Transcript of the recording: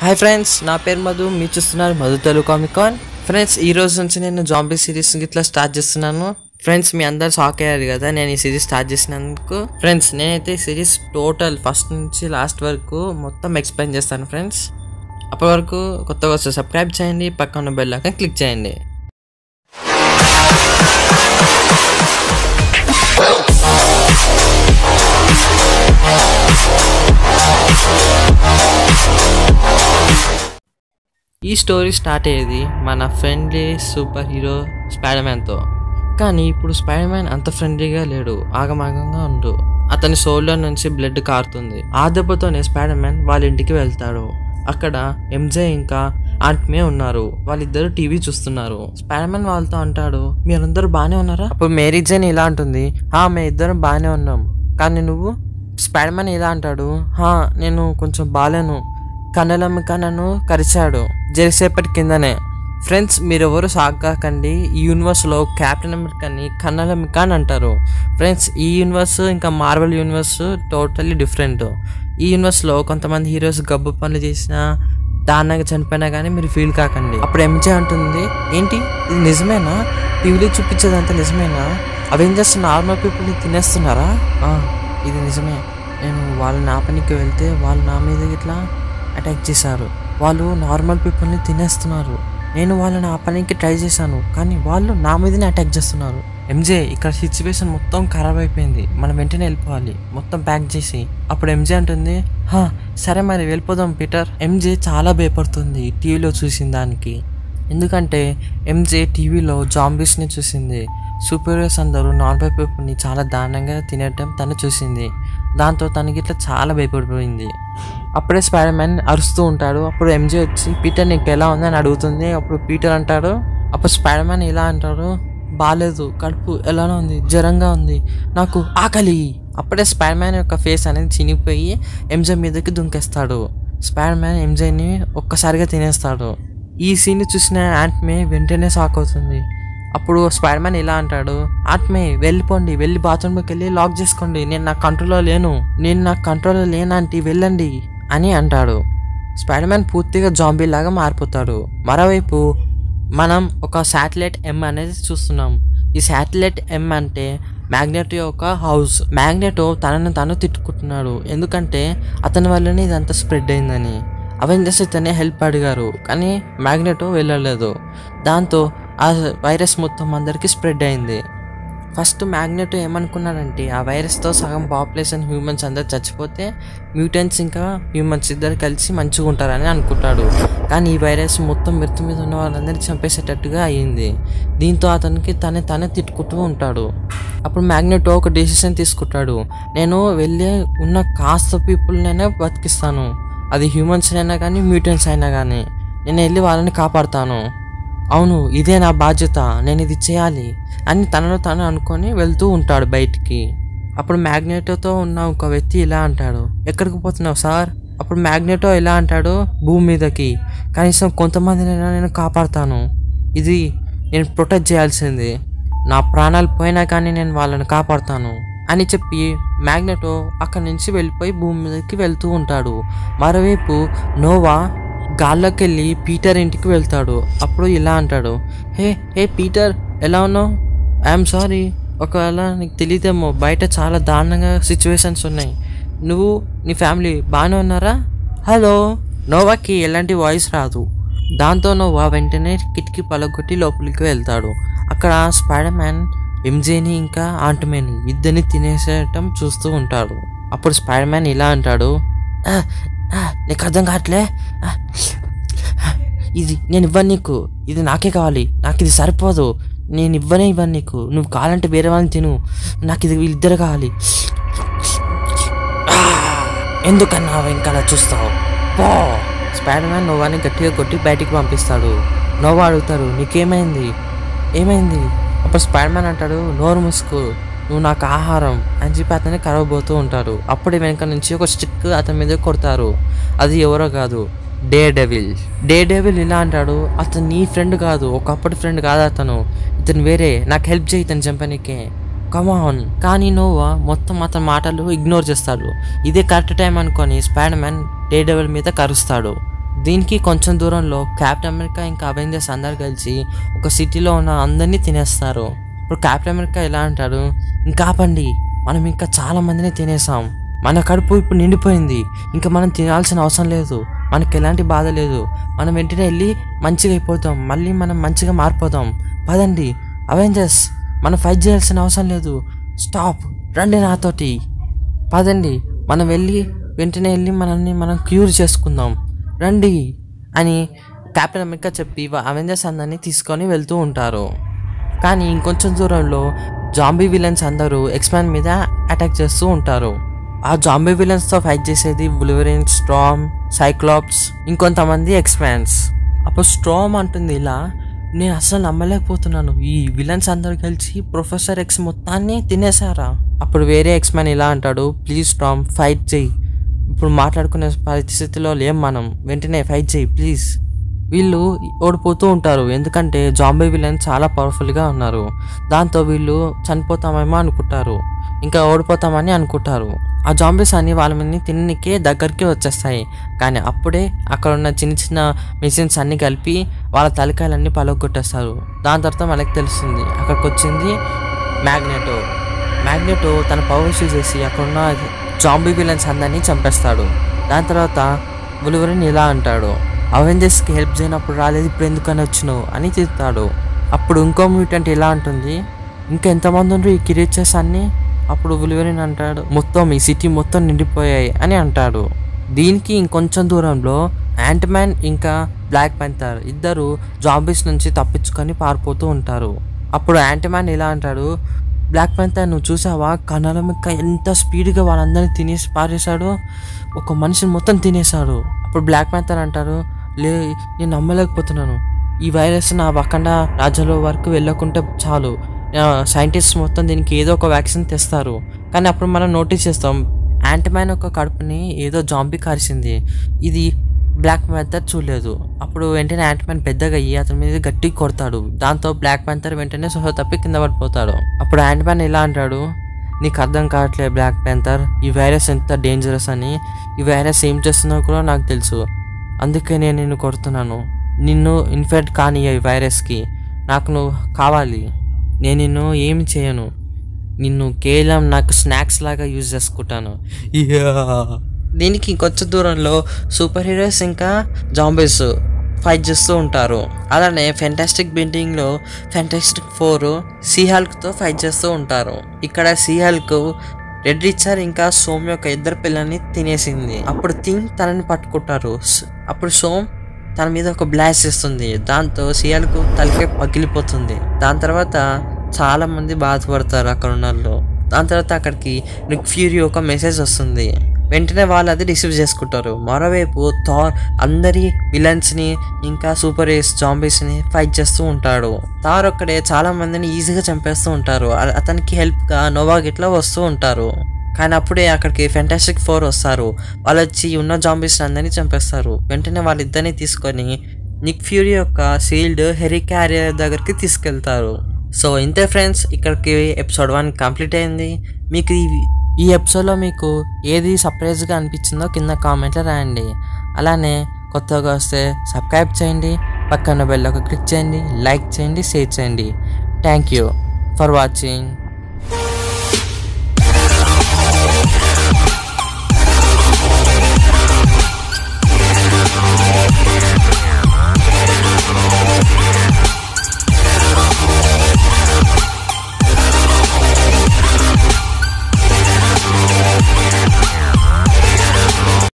Hi friends నా పేరు మధు మీరు చూస్తున్నారు మధు తెలుగు కామికాన్ ఫ్రెండ్స్ ఈ రోజు నుంచి నేను జాంబీ సిరీస్ ఇట్లా స్టార్ట్ చేస్తున్నాను. ఫ్రెండ్స్ మీ అందరు షాక్ అయ్యారు కదా నేను ఈ సిరీస్ స్టార్ట్ చేసినందుకు. ఫ్రెండ్స్ నేనైతే ఈ సిరీస్ టోటల్ ఫస్ట్ నుంచి లాస్ట్ వరకు మొత్తం ఎక్స్ప్లెయిన్ చేస్తాను ఫ్రెండ్స్ అప్పటి వరకు కొత్తగా వస్తే సబ్స్క్రైబ్ చేయండి పక్కన బెల్ ఐకాన్ క్లిక్ చేయండి. ఈ స్టోరీ స్టార్ట్ అయ్యేది మన ఫ్రెండ్లీ సూపర్ హీరో స్పైడర్ మ్యాన్తో కానీ ఇప్పుడు స్పైడర్ మ్యాన్ అంత ఫ్రెండ్లీగా లేడు ఆగమాగంగా ఉండు. అతని సోల్లో నుంచి బ్లడ్ కారుతుంది. ఆ దెబ్బతోనే స్పైడర్ మ్యాన్ వాళ్ళ ఇంటికి వెళ్తాడు. అక్కడ ఎంజే ఇంకా ఆంట్ మే ఉన్నారు. వాళ్ళిద్దరు టీవీ చూస్తున్నారు. స్పైడర్ మ్యాన్ వాళ్ళతో అంటాడు మీరందరూ బాగానే ఉన్నారా? అప్పుడు మేరీ జైన్ ఇలా అంటుంది హా మేము ఇద్దరం బాగానే ఉన్నాం. కానీ నువ్వు? స్పైడర్మన్ ఇలా అంటాడు? హా నేను కొంచెం బాగాలేను కన్నలమ్మిక కన్నను కరిచాడు జరిసేపటి కిందనే. ఫ్రెండ్స్ మీరెవరు షాక్ కాకండి ఈ యూనివర్స్లో క్యాప్టెన్ అమెరికాని కన్నలమ్మిక అని అంటారు. ఫ్రెండ్స్ ఈ యూనివర్స్ ఇంకా మార్వెల్ యూనివర్స్ టోటల్లీ డిఫరెంట్. ఈ యూనివర్స్లో కొంతమంది హీరోస్ గబ్బు పనులు చేసినా దారుణంగా చనిపోయినా కానీ మీరు ఫీల్ కాకండి. అప్పుడు ఎంజే అంటుంది ఏంటి? ఇది నిజమేనా? టీవీలో చూపించేదంతా నిజమేనా? అవెంజర్స్ నార్మల్ పీపుల్ని తినేస్తున్నారా? ఇది నిజమే. నేను వాళ్ళని ఆపనికి వెళ్తే వాళ్ళు నా మీద ఇట్లా అటాక్ చేశారు. వాళ్ళు నార్మల్ పీపుల్ని తినేస్తున్నారు. నేను వాళ్ళని ఆపడానికి ట్రై చేశాను కానీ వాళ్ళు నా మీదనే అటాక్ చేస్తున్నారు. ఎంజే ఇక్కడ సిచ్యువేషన్ మొత్తం ఖరాబ్ అయిపోయింది. మనం వెంటనే వెళ్ళిపోవాలి. మొత్తం ప్యాక్ చేసి. అప్పుడు ఎంజే అంటుంది హా సరే మరి వెళ్ళిపోదాం పీటర్. ఎంజే చాలా భయపడుతుంది టీవీలో చూసిన దానికి. ఎందుకంటే ఎంజే టీవీలో జాంబీస్ని చూసింది. సూపర్వేస్ అందరూ నార్మల్ పేపర్ని చాలా దారుణంగా తినటం తను చూసింది. దాంతో తనకి ఇట్లా చాలా భయపడిపోయింది. అప్పుడే స్పైడర్ మ్యాన్ అరుస్తూ ఉంటాడు. అప్పుడు ఎంజే వచ్చి పీటర్ నీకు ఎలా ఉంది? అని అడుగుతుంది. అప్పుడు పీటర్ అంటాడు అప్పుడు స్పైడర్ మ్యాన్ ఎలా అంటాడు? బాగాలేదు కడుపు ఎలానో ఉంది జ్వరంగా ఉంది నాకు ఆకలి. అప్పుడే స్పైడర్ మ్యాన్ యొక్క ఫేస్ అనేది చినిగిపోయి ఎంజే మీదకి దుంకేస్తాడు. స్పైడర్ మ్యాన్ ఎంజేని ఒక్కసారిగా తినేస్తాడు. ఈ సీన్ చూసిన మే వెంటనే షాక్ అవుతుంది. అప్పుడు స్పైడర్ మ్యాన్ ఇలా అంటాడు? ఆత్మే వెళ్ళిపోండి వెళ్ళి బాత్రూమ్కి వెళ్ళి లాక్ చేసుకోండి. నేను నా కంట్రోల్లో లేను. నేను నా కంట్రోల్లో లేనంటే వెళ్ళండి అని అంటాడు. స్పైడర్ మ్యాన్ పూర్తిగా జాంబీ లాగా మారిపోతాడు. మరోవైపు మనం ఒక శాటిలైట్ ఎం అనేది చూస్తున్నాం. ఈ శాటిలైట్ ఎం అంటే మ్యాగ్నెట్ యొక్క హౌస్ మ్యాగ్నెట్ తనను తాను తిట్టుకుంటున్నాడు. ఎందుకంటే అతని వల్లనే ఇదంతా స్ప్రెడ్ అయిందని. అవెంజర్స్ ఇతనే హెల్ప్ అడిగారు కానీ మ్యాగ్నెటో వెళ్ళలేదు. దాంతో ఆ వైరస్ మొత్తం అందరికీ స్ప్రెడ్ అయింది. ఫస్ట్ మ్యాగ్నెట్ ఏమనుకున్నాడంటే ఆ వైరస్తో సగం పాపులేషన్ హ్యూమన్స్ అందరు చచ్చిపోతే మ్యూటెంట్స్ ఇంకా హ్యూమన్స్ ఇద్దరు కలిసి మంచిగా ఉంటారని అనుకుంటాడు. కానీ ఈ వైరస్ మొత్తం మృతి మీద ఉన్న వాళ్ళందరినీ చంపేసేటట్టుగా అయ్యింది. దీంతో అతనికి తనే తనే తిట్టుకుంటూ ఉంటాడు. అప్పుడు మ్యాగ్నెట్ ఒక డెసిషన్ తీసుకుంటాడు. నేను వెళ్ళి ఉన్న కాస్త పీపుల్నైనా బతికిస్తాను. అది హ్యూమన్స్ అయినా కానీ మ్యూటెన్స్ అయినా కానీ నేను వెళ్ళి వాళ్ళని కాపాడుతాను. అవును ఇదే నా బాధ్యత. నేను ఇది చేయాలి అని తనలో తను అనుకొని వెళ్తూ ఉంటాడు బయటికి. అప్పుడు మ్యాగ్నెటోతో ఉన్న ఒక వ్యక్తి ఇలా అంటాడు ఎక్కడికి పోతున్నావు సార్? అప్పుడు మ్యాగ్నెటో ఇలా అంటాడు భూమి మీదకి. కనీసం కొంతమందినైనా నేను కాపాడుతాను. ఇది నేను ప్రొటెక్ట్ చేయాల్సింది. నా ప్రాణాలు పోయినా కానీ నేను వాళ్ళని కాపాడుతాను. అని చెప్పి మ్యాగ్నెటో అక్కడి నుంచి వెళ్ళిపోయి భూమి మీదకి వెళ్తూ ఉంటాడు. మరోవైపు నోవా గాల్లోకి వెళ్ళి పీటర్ ఇంటికి వెళ్తాడు. అప్పుడు ఇలా అంటాడు. హే హే పీటర్ ఎలా ఉన్నావు? I'm sorry. ఒకవేళ నీకు తెలియదేమో బయట చాలా దారుణంగా సిచ్యువేషన్స్ ఉన్నాయి. నువ్వు నీ ఫ్యామిలీ బాగానే ఉన్నారా? హలో. నోవాకి ఎలాంటి వాయిస్ రాదు. దాంతో నోవా వెంటనే కిటికీ పలగొట్టి లోపలికి వెళ్తాడు. అక్కడ స్పైడర్ మ్యాన్ ఎంజేని ఇంకా ఆంటమేని ఇద్దరిని తినేసేయటం చూస్తూ ఉంటాడు. అప్పుడు స్పైడర్ మ్యాన్ ఇలా అంటాడు. నీకు అర్థం కావట్లే? ఇది నేను ఇవ్వను నీకు. ఇది నాకే కావాలి. నాకు ఇది సరిపోదు. నేను ఇవ్వనే ఇవ్వను నీకు. నువ్వు కావాలంటే వేరే వాళ్ళని తిను. నాకు ఇది వీళ్ళిద్దరు కావాలి. ఎందుకన్నా ఇంకా అలా చూస్తావు? పో. స్పైడర్ మ్యాన్ నోవాని గట్టిగా కొట్టి బయటికి పంపిస్తాడు. నోవా అడుగుతాడు నీకేమైంది? ఏమైంది? అప్పుడు స్పైడర్ మ్యాన్ అంటాడు నోరు ముసుకు నువ్వు నాకు ఆహారం అని చెప్పి అతన్ని కరవబోతూ ఉంటారు అప్పుడు వెనక నుంచి ఒక స్టిక్ అతని మీద కొడతారు. అది ఎవరో కాదు డే డెవిల్ డే డెవిల్ ఇలా అంటాడు అతను నీ ఫ్రెండ్ కాదు ఒకప్పటి ఫ్రెండ్ కాదు అతను. ఇతను వేరే నాకు హెల్ప్ చేయి ఇతను చంపనీకే. కమాన్ కానీ నోవా మొత్తం అతని మాటలు ఇగ్నోర్ చేస్తాడు. ఇదే కరెక్ట్ టైం అనుకొని స్పైడర్ మ్యాన్ డే డెవిల్ మీద కరుస్తాడు. దీనికి కొంచెం దూరంలో క్యాప్టెన్ అమెరికా ఇంకా అవెంజర్స్ అందరు కలిసి ఒక సిటీలో ఉన్న అందరినీ తినేస్తారు. ఇప్పుడు క్యాప్టెన్ అమెరికా ఎలా అంటాడు? ఇంకా పండి మనం ఇంకా చాలా మందిని తినేసాం. మన కడుపు ఇప్పుడు నిండిపోయింది. ఇంకా మనం తినాల్సిన అవసరం లేదు. మనకి ఎలాంటి బాధ లేదు. మనం వెంటనే వెళ్ళి మంచిగా అయిపోతాం. మళ్ళీ మనం మంచిగా మారిపోతాం. పదండి అవెంజర్స్ మనం ఫైట్ చేయాల్సిన అవసరం లేదు. స్టాప్ రండి నాతోటి. పదండి మనం వెళ్ళి వెంటనే వెళ్ళి మనల్ని మనం క్యూర్ చేసుకుందాం. రండి అని కెప్టెన్ అమెరికా చెప్పి అవెంజర్స్ అందరినీ తీసుకొని వెళ్తూ ఉంటారు. కానీ ఇంకొంచెం దూరంలో జాంబీ విలన్స్ అందరూ ఎక్స్మాన్ మీద అటాక్ చేస్తూ ఉంటారు. ఆ జాంబీ విలన్స్తో ఫైట్ చేసేది బులివరిన్ స్ట్రామ్ సైక్లాప్స్ ఇంకొంతమంది ఎక్స్పాన్స్ అప్పుడు స్ట్రామ్ అంటుంది ఇలా నేను అసలు నమ్మలేకపోతున్నాను. ఈ విలన్స్ అందరు కలిసి ప్రొఫెసర్ ఎక్స్ మొత్తాన్ని తినేశారా? అప్పుడు వేరే ఎక్స్మాన్ ఇలా అంటాడు ప్లీజ్ స్ట్రామ్ ఫైట్ చేయి. ఇప్పుడు మాట్లాడుకునే పరిస్థితిలో లేం మనం. వెంటనే ఫైట్ చేయి ప్లీజ్ వీళ్ళు ఓడిపోతూ ఉంటారు. ఎందుకంటే జాంబీ విలన్ చాలా పవర్ఫుల్గా ఉన్నారు. దాంతో వీళ్ళు చనిపోతామేమో అనుకుంటారు. ఇంకా ఓడిపోతామని అనుకుంటారు. ఆ జాంబీస్ అన్ని వాళ్ళ మీద తిన్నకే దగ్గరికి వచ్చేస్తాయి. కానీ అప్పుడే అక్కడ ఉన్న చిన్న చిన్న మిషన్స్ అన్నీ కలిపి వాళ్ళ తలకాయలన్నీ పలగొట్టేస్తారు. దాని తర్వాత మనకి తెలుస్తుంది అక్కడికి వచ్చింది మ్యాగ్నెటో మ్యాగ్నెటో తన పవర్స్ యూజ్ చేసి అక్కడున్న జాంబీ విలన్స్ అందరినీ చంపేస్తాడు. దాని తర్వాత బులివరిని ఇలా అంటాడు అవెంజర్స్కి హెల్ప్ చేయనప్పుడు రాలేదు ఇప్పుడు ఎందుకని వచ్చినావు అని తిడతాడు. అప్పుడు ఇంకో మ్యూటెంట్ ఇలా అంటుంది ఇంకా ఎంతమంది ఉండ్రు ఈ క్రియేచర్స్ అన్నీ? అప్పుడు బులివరిన్ అంటాడు మొత్తం ఈ సిటీ మొత్తం నిండిపోయాయి అని అంటాడు. దీనికి ఇంకొంచెం దూరంలో యాంట్ మ్యాన్ ఇంకా బ్లాక్ పెంథర్ ఇద్దరు జాంబీస్ నుంచి తప్పించుకొని పారిపోతూ ఉంటారు. అప్పుడు యాంట్ మ్యాన్ ఇలా అంటాడు బ్లాక్ పెంథర్ నువ్వు చూసావా? కన్నల మిక్క ఎంత స్పీడ్గా వాళ్ళందరినీ తినేసి పారేశాడు? ఒక మనిషిని మొత్తం తినేశాడు. అప్పుడు బ్లాక్ పెంథర్ అంటారు లే నేను నమ్మలేకపోతున్నాను. ఈ వైరస్ నా వకండా రాజ్యంలో వరకు వెళ్ళకుంటే చాలు. సైంటిస్ట్ మొత్తం దీనికి ఏదో ఒక వ్యాక్సిన్ తెస్తారు. కానీ అప్పుడు మనం నోటీస్ చేస్తాం యాంటీమైన్ ఒక కడుపుని ఏదో జాంబీ కారిసింది. ఇది బ్లాక్ ప్యాంథర్ చూడలేదు. అప్పుడు వెంటనే యాంటీమ్యాన్ పెద్దగా అయ్యి అతని మీద గట్టిగా కొడతాడు. దాంతో బ్లాక్ ప్యాంథర్ వెంటనే సొహ తప్పి కింద పడిపోతాడు. అప్పుడు యాంటీమ్యాన్ ఇలా అంటాడు? నీకు అర్థం కావట్లేదు బ్లాక్ ప్యాంథర్ ఈ వైరస్ ఎంత డేంజరస్ అని. ఈ వైరస్ ఏం చేస్తుందో కూడా నాకు తెలుసు. అందుకే నేను నిన్ను కొడుతున్నాను. నిన్ను ఇన్ఫెక్ట్ కాని ఈ వైరస్కి నాకు నువ్వు కావాలి. నేను నిన్ను ఏమి చేయను. నిన్ను కేవలం నాకు స్నాక్స్ లాగా యూజ్ చేసుకుంటాను. దీనికి కొంచెం దూరంలో సూపర్ హీరోస్ ఇంకా జాంబీస్ ఫైట్ చేస్తూ ఉంటారు. అలానే ఫెంటాస్టిక్ బిల్డింగ్లో ఫెంటాస్టిక్ ఫోర్ సీహాల్క్తో ఫైట్ చేస్తూ ఉంటారు. ఇక్కడ సీహాల్క్ రెడ్ రిచర్ ఇంకా సోమ్ యొక్క ఇద్దరు పిల్లల్ని తినేసింది. అప్పుడు థింగ్ తనని పట్టుకుంటారు. అప్పుడు సోమ్ తన మీద ఒక బ్లాస్ట్ ఇస్తుంది దాంతో సిఎల్కు తలకే పగిలిపోతుంది. దాని తర్వాత చాలా మంది బాధపడతారు అక్కడ ఉన్న వాళ్ళు. దాని తర్వాత అక్కడికి నిక్ ఫ్యూరీ ఒక మెసేజ్ వస్తుంది. వెంటనే వాళ్ళు అది రిసీవ్ చేసుకుంటారు. మరోవైపు థార్ అందరి విలన్స్ని ఇంకా సూపర్ ఏస్ జాంబీస్ని ఫైట్ చేస్తూ ఉంటాడు. థార్ ఒక్కడే చాలామందిని ఈజీగా చంపేస్తూ ఉంటారు. అతనికి హెల్ప్గా నోవా గిట్లా వస్తూ ఉంటారు. కానీ అప్పుడే అక్కడికి ఫెంటాస్టిక్ ఫోర్ వస్తారు. వాళ్ళు వచ్చి ఉన్న జాంబీస్ని అందరినీ చంపేస్తారు. వెంటనే వాళ్ళిద్దరిని తీసుకొని నిక్ ఫ్యూరీ యొక్క సీల్డ్ హెరీ క్యారియర్ దగ్గరికి తీసుకెళ్తారు. సో ఇంతే ఫ్రెండ్స్. ఇక్కడికి ఎపిసోడ్ వన్ కంప్లీట్ అయింది. మీకు ఈ ఈ ఎపిసోడ్లో మీకు ఏది సర్ప్రైజ్గా అనిపించిందో కింద కామెంట్లో రాయండి. అలానే కొత్తగా వస్తే సబ్స్క్రైబ్ చేయండి పక్కన బెల్ ఒక క్లిక్ చేయండి లైక్ చేయండి షేర్ చేయండి. Thank you for watching